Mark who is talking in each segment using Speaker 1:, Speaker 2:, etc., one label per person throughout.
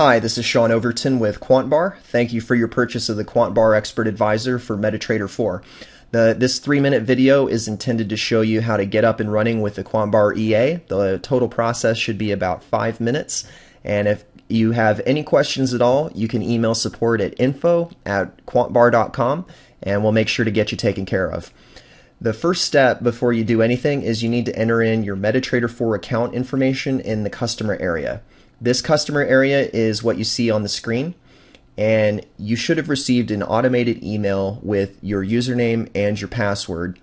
Speaker 1: Hi, this is Shaun Overton with QuantBar. Thank you for your purchase of the QuantBar Expert Advisor for MetaTrader 4. The, this three minute video is intended to show you how to get up and running with the QuantBar EA. The total process should be about five minutes. And if you have any questions at all, you can email support at info at quantbar.com and we'll make sure to get you taken care of. The first step before you do anything is you need to enter in your MetaTrader 4 account information in the customer area. This customer area is what you see on the screen and you should have received an automated email with your username and your password.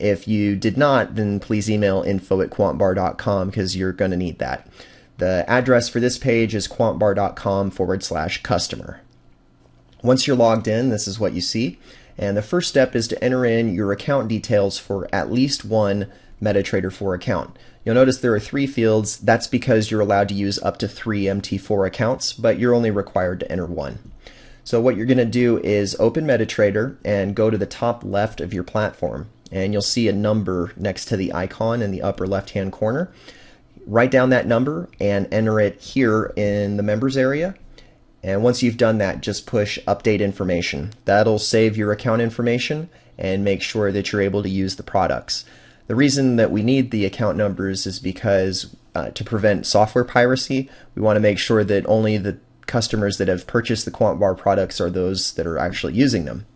Speaker 1: If you did not, then please email info at quantbar.com because you're going to need that. The address for this page is quantbar.com forward slash customer. Once you're logged in, this is what you see. And the first step is to enter in your account details for at least one MetaTrader 4 account. You'll notice there are three fields. That's because you're allowed to use up to three MT4 accounts, but you're only required to enter one. So what you're going to do is open MetaTrader and go to the top left of your platform. And you'll see a number next to the icon in the upper left-hand corner. Write down that number and enter it here in the members area. And once you've done that, just push update information. That'll save your account information and make sure that you're able to use the products. The reason that we need the account numbers is because uh, to prevent software piracy, we want to make sure that only the customers that have purchased the QuantBar products are those that are actually using them.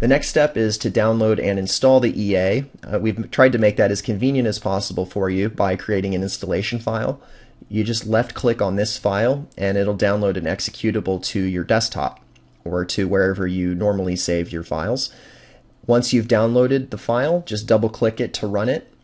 Speaker 1: The next step is to download and install the EA. Uh, we've tried to make that as convenient as possible for you by creating an installation file. You just left click on this file and it'll download an executable to your desktop or to wherever you normally save your files. Once you've downloaded the file, just double click it to run it.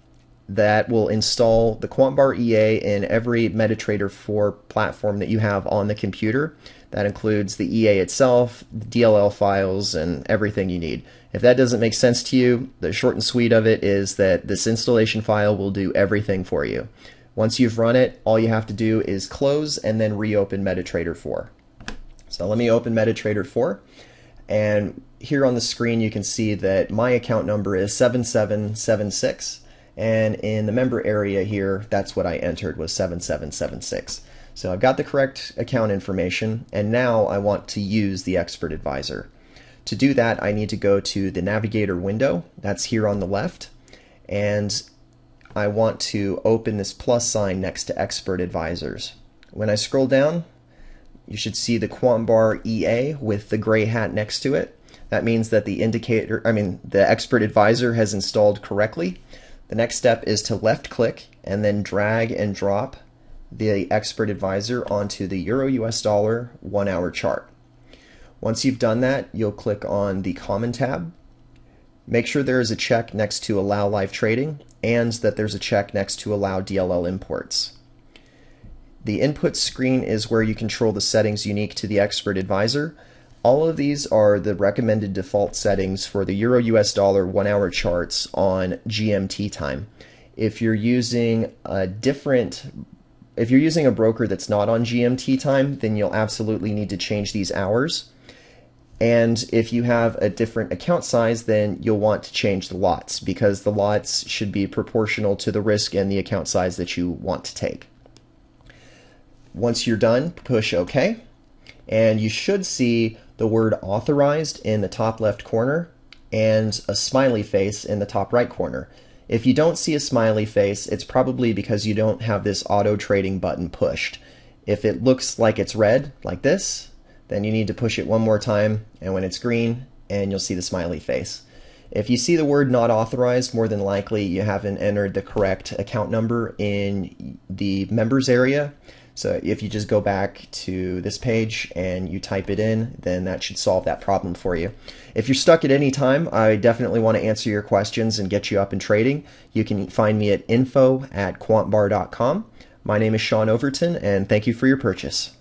Speaker 1: That will install the QuantBar EA in every MetaTrader 4 platform that you have on the computer. That includes the EA itself, the DLL files, and everything you need. If that doesn't make sense to you, the short and sweet of it is that this installation file will do everything for you. Once you've run it, all you have to do is close and then reopen MetaTrader 4. So let me open MetaTrader 4. And here on the screen, you can see that my account number is 7776. And in the member area here, that's what I entered was 7776. So I've got the correct account information, and now I want to use the Expert Advisor. To do that, I need to go to the Navigator window. That's here on the left. And I want to open this plus sign next to Expert Advisors. When I scroll down, you should see the QuantBar EA with the gray hat next to it. That means that the indicator, I mean, the expert advisor has installed correctly. The next step is to left click and then drag and drop the expert advisor onto the Euro US dollar one hour chart. Once you've done that, you'll click on the Common tab. Make sure there is a check next to Allow Live Trading and that there's a check next to Allow DLL Imports. The input screen is where you control the settings unique to the expert advisor. All of these are the recommended default settings for the Euro US dollar one hour charts on GMT time. If you're using a different if you're using a broker that's not on GMT time, then you'll absolutely need to change these hours. And if you have a different account size, then you'll want to change the lots because the lots should be proportional to the risk and the account size that you want to take. Once you're done, push OK. And you should see the word authorized in the top left corner and a smiley face in the top right corner. If you don't see a smiley face, it's probably because you don't have this auto trading button pushed. If it looks like it's red, like this, then you need to push it one more time, and when it's green, and you'll see the smiley face. If you see the word not authorized, more than likely you haven't entered the correct account number in the members area. So if you just go back to this page and you type it in, then that should solve that problem for you. If you're stuck at any time, I definitely want to answer your questions and get you up and trading. You can find me at info at quantbar.com. My name is Shaun Overton, and thank you for your purchase.